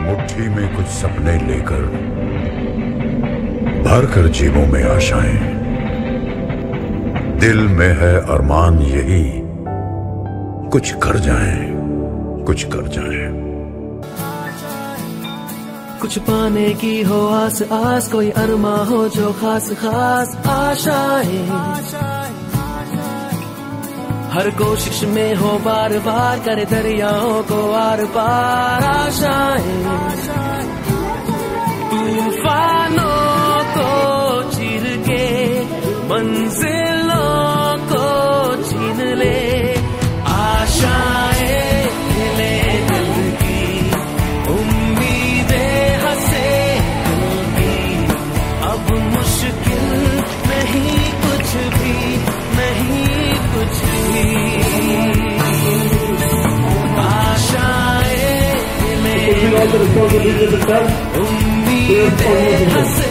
मुट्ठी में कुछ सपने लेकर भर कर जेबों में आशाएँ। दिल में है अरमान यही, कुछ कर जाएँ, कुछ कर जाएँ। कुछ पाने की हो आस आस कोई अरमा हो जो खास खास आशाएँ। हर कोशिश में हो बार बार करे दरियाओं को आर पार आशाएँ। तूफानों को चीर के, मंजिलों को छीन ले। आशाएँ दिल की, उम्मीदें हंसे अब मुश्किल आशाएँ खिले उम्मीदें हंसे